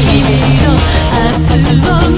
君の明日を